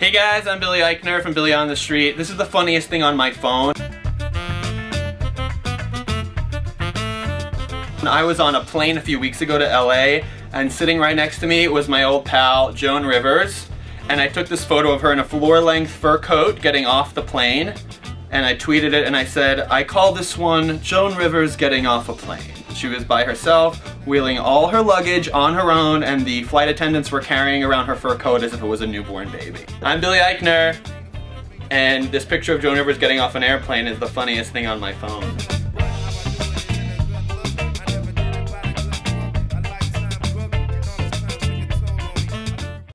Hey guys, I'm Billy Eichner from Billy on the Street. This is the funniest thing on my phone. I was on a plane a few weeks ago to LA and sitting right next to me was my old pal Joan Rivers and I took this photo of her in a floor-length fur coat getting off the plane and I tweeted it and I said, I call this one Joan Rivers getting off a plane. She was by herself, wheeling all her luggage on her own, and the flight attendants were carrying around her fur coat as if it was a newborn baby. I'm Billy Eichner, and this picture of Joan Rivers getting off an airplane is the funniest thing on my phone.